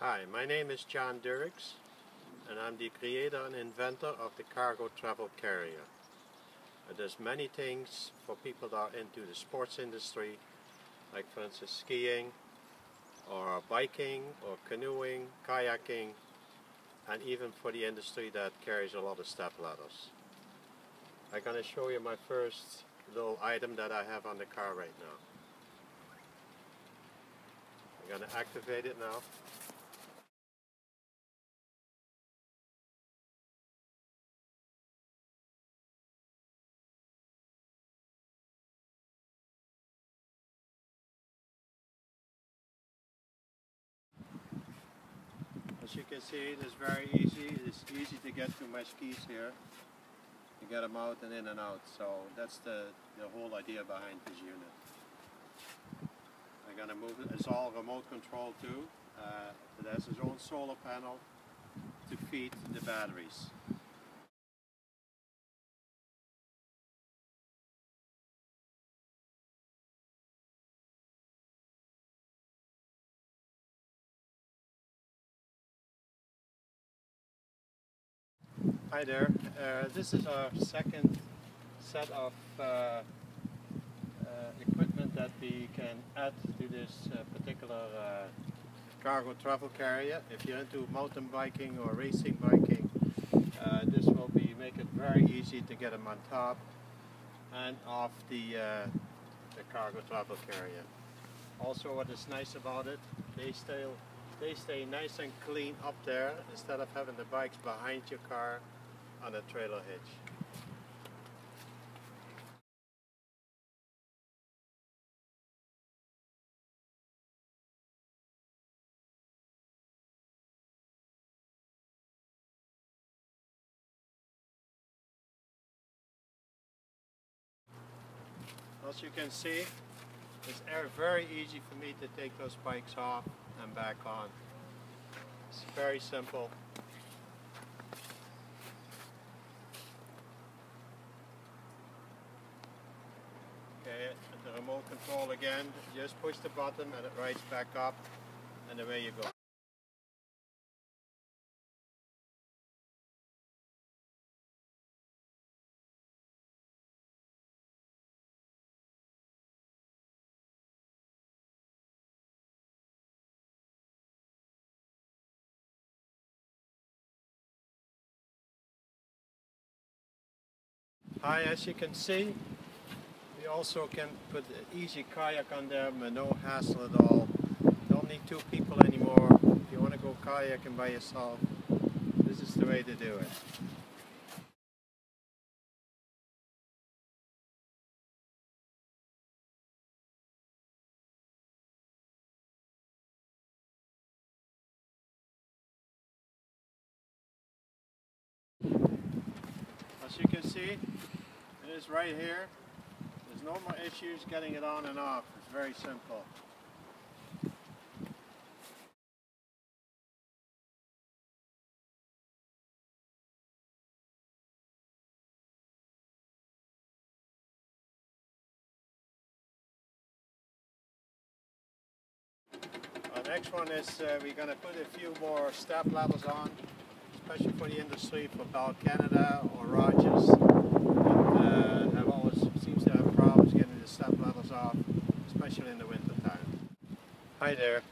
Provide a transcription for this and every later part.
Hi, my name is John Derks and I'm the creator and inventor of the cargo travel carrier. Uh, it does many things for people that are into the sports industry, like for instance skiing, or biking, or canoeing, kayaking, and even for the industry that carries a lot of step ladders. I'm going to show you my first little item that I have on the car right now. I'm going to activate it now. You can see, it is very easy. It's easy to get to my skis here. You get them out and in and out. So that's the, the whole idea behind this unit. I'm gonna move it. It's all remote control too. Uh, it has its own solar panel to feed the batteries. Hi there. Uh, this is our second set of uh, uh, equipment that we can add to this uh, particular uh, cargo travel carrier. If you're into mountain biking or racing biking, uh, this will be make it very easy to get them on top and off the, the cargo travel carrier. Also, what is nice about it, they stay they stay nice and clean up there instead of having the bikes behind your car on a trailer hitch. As you can see, it's very easy for me to take those spikes off and back on. It's very simple. Okay, the remote control again, just push the button and it rides back up and away you go. Hi, as you can see, we also can put easy kayak on but no hassle at all. Don't need two people anymore. If you want to go kayaking by yourself, this is the way to do it. You can see, it is right here. There's no more issues getting it on and off. It's very simple. Next one is uh, we're going to put a few more step ladders on, especially for the industry for Bell Canada or Rogers. That, uh, have always seems to have problems getting the step ladders off, especially in the winter time. Hi there.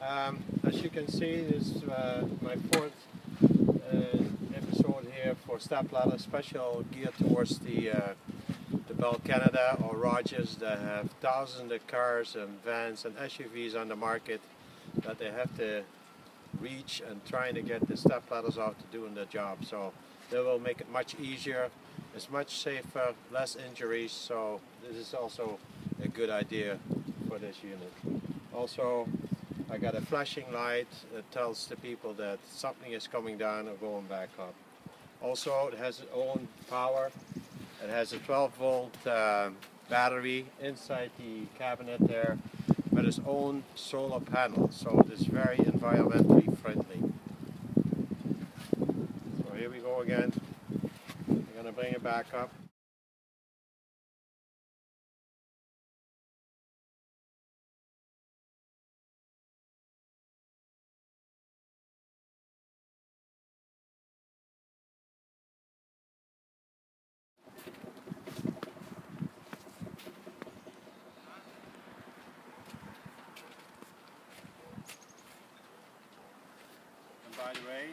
Um, as you can see, this is uh, my fourth uh, episode here for step ladder, special geared towards the uh, the Bell Canada or Rogers that have thousands of cars and vans and SUVs on the market that they have to reach and trying to get the step ladders off to doing the job. So they will make it much easier. It's much safer, less injuries. So this is also a good idea for this unit. Also, I got a flashing light that tells the people that something is coming down or going back up. Also, it has its own power. It has a 12 volt uh, battery inside the cabinet there its own solar panel, so it is very environmentally friendly. So here we go again. I'm going to bring it back up.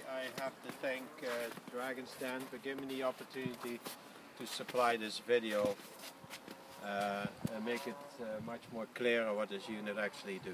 I have to thank uh, Dragon's Den for giving me the opportunity to supply this video uh, and make it uh, much more clear what this unit actually do.